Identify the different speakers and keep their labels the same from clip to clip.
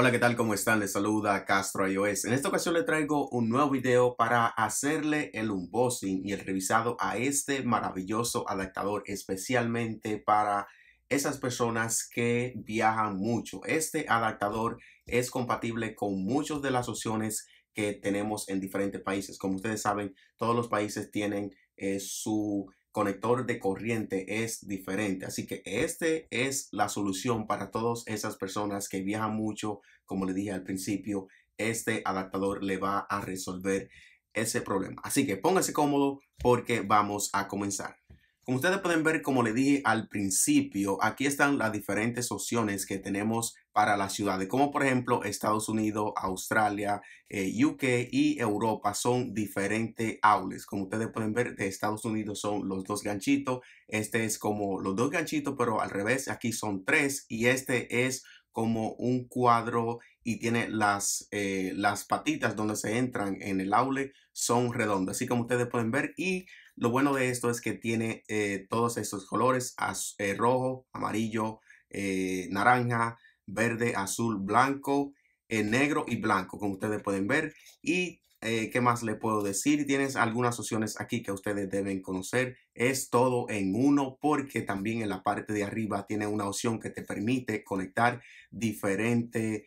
Speaker 1: Hola, ¿qué tal? ¿Cómo están? Les saluda Castro iOS. En esta ocasión les traigo un nuevo video para hacerle el unboxing y el revisado a este maravilloso adaptador especialmente para esas personas que viajan mucho. Este adaptador es compatible con muchas de las opciones que tenemos en diferentes países. Como ustedes saben, todos los países tienen eh, su conector de corriente es diferente. Así que este es la solución para todas esas personas que viajan mucho. Como le dije al principio, este adaptador le va a resolver ese problema. Así que póngase cómodo porque vamos a comenzar. Como ustedes pueden ver, como le dije al principio, aquí están las diferentes opciones que tenemos para las ciudades, como por ejemplo Estados Unidos, Australia, eh, UK y Europa son diferentes aules. Como ustedes pueden ver, de Estados Unidos son los dos ganchitos, este es como los dos ganchitos, pero al revés, aquí son tres y este es como un cuadro y tiene las, eh, las patitas donde se entran en el aule son redondas, así como ustedes pueden ver y lo bueno de esto es que tiene eh, todos estos colores, rojo, amarillo, naranja, verde, azul, blanco, negro y blanco, como ustedes pueden ver. Y qué más le puedo decir, tienes algunas opciones aquí que ustedes deben conocer. Es todo en uno porque también en la parte de arriba tiene una opción que te permite conectar diferentes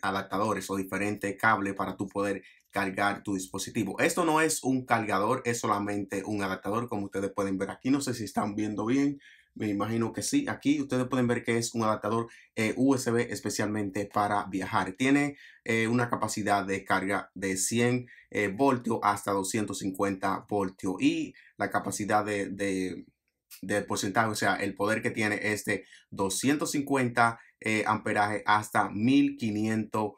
Speaker 1: adaptadores o diferentes cables para tu poder cargar tu dispositivo. Esto no es un cargador, es solamente un adaptador, como ustedes pueden ver aquí. No sé si están viendo bien. Me imagino que sí. Aquí ustedes pueden ver que es un adaptador eh, USB especialmente para viajar. Tiene eh, una capacidad de carga de 100 eh, voltios hasta 250 voltios y la capacidad de, de, porcentaje, o sea, el poder que tiene es de 250 amperaje hasta 1500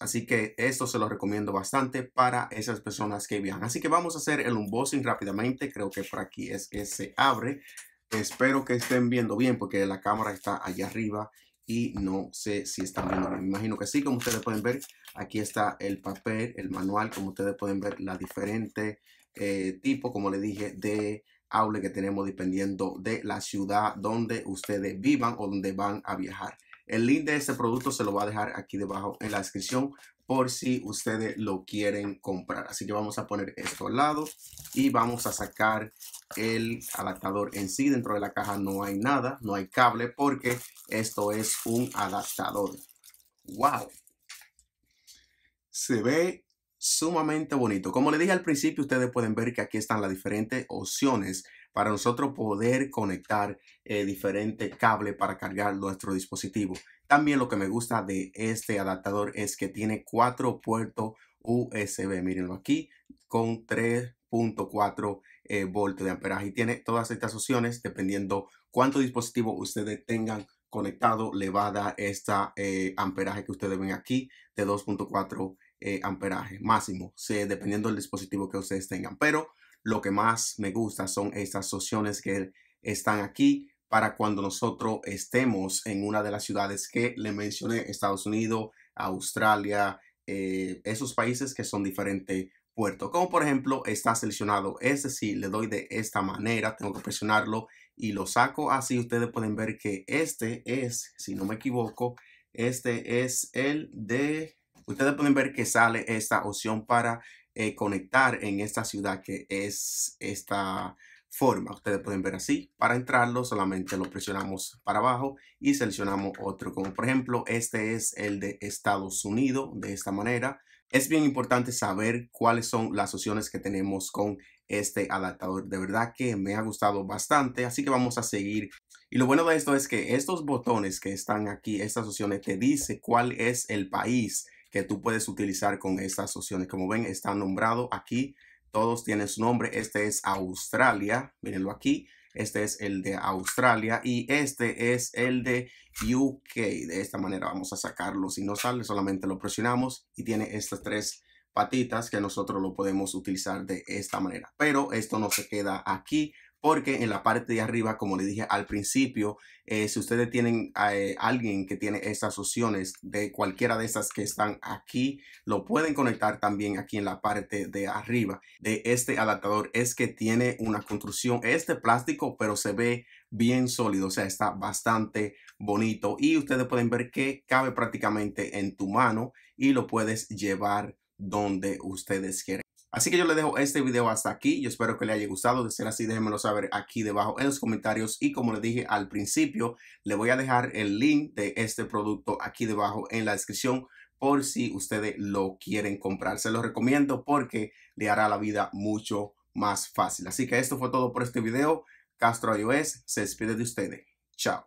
Speaker 1: Así que esto se lo recomiendo bastante para esas personas que viajan. Así que vamos a hacer el unboxing rápidamente. Creo que por aquí es que se abre. Espero que estén viendo bien porque la cámara está allá arriba y no sé si están viendo bien. Me imagino que sí, como ustedes pueden ver. Aquí está el papel, el manual, como ustedes pueden ver, la diferente eh, tipo, como le dije, de aule que tenemos dependiendo de la ciudad donde ustedes vivan o donde van a viajar. El link de este producto se lo voy a dejar aquí debajo en la descripción por si ustedes lo quieren comprar. Así que vamos a poner esto al lado y vamos a sacar el adaptador en sí. Dentro de la caja no hay nada, no hay cable porque esto es un adaptador. ¡Wow! Se ve sumamente bonito. Como le dije al principio, ustedes pueden ver que aquí están las diferentes opciones para nosotros poder conectar eh, diferentes cables para cargar nuestro dispositivo. También lo que me gusta de este adaptador es que tiene cuatro puertos USB. Mírenlo aquí con 3.4 eh, voltios de amperaje y tiene todas estas opciones dependiendo cuánto dispositivo ustedes tengan conectado le va a dar esta eh, amperaje que ustedes ven aquí de 2.4 eh, amperaje máximo, dependiendo del dispositivo que ustedes tengan. Pero lo que más me gusta son estas opciones que están aquí para cuando nosotros estemos en una de las ciudades que le mencioné, Estados Unidos, Australia, eh, esos países que son diferentes puertos. Como por ejemplo está seleccionado este, si le doy de esta manera, tengo que presionarlo y lo saco así. Ustedes pueden ver que este es, si no me equivoco, este es el de, ustedes pueden ver que sale esta opción para eh, conectar en esta ciudad que es esta forma. Ustedes pueden ver así. Para entrarlo solamente lo presionamos para abajo y seleccionamos otro. Como por ejemplo este es el de Estados Unidos de esta manera. Es bien importante saber cuáles son las opciones que tenemos con este adaptador. De verdad que me ha gustado bastante, así que vamos a seguir. Y lo bueno de esto es que estos botones que están aquí, estas opciones, te dice cuál es el país que tú puedes utilizar con estas opciones. Como ven, está nombrado aquí. Todos tienen su nombre. Este es Australia. Mírenlo aquí. Este es el de Australia y este es el de UK. De esta manera vamos a sacarlo. Si no sale, solamente lo presionamos y tiene estas tres patitas que nosotros lo podemos utilizar de esta manera. Pero esto no se queda aquí porque en la parte de arriba, como le dije al principio, eh, si ustedes tienen eh, alguien que tiene estas opciones de cualquiera de estas que están aquí, lo pueden conectar también aquí en la parte de arriba de este adaptador. Es que tiene una construcción, este plástico, pero se ve bien sólido, o sea, está bastante bonito y ustedes pueden ver que cabe prácticamente en tu mano y lo puedes llevar donde ustedes quieran. Así que yo le dejo este video hasta aquí. Yo espero que le haya gustado. De ser así, déjenmelo saber aquí debajo en los comentarios. Y como les dije al principio, le voy a dejar el link de este producto aquí debajo en la descripción por si ustedes lo quieren comprar. Se lo recomiendo porque le hará la vida mucho más fácil. Así que esto fue todo por este video. Castro iOS se despide de ustedes. Chao.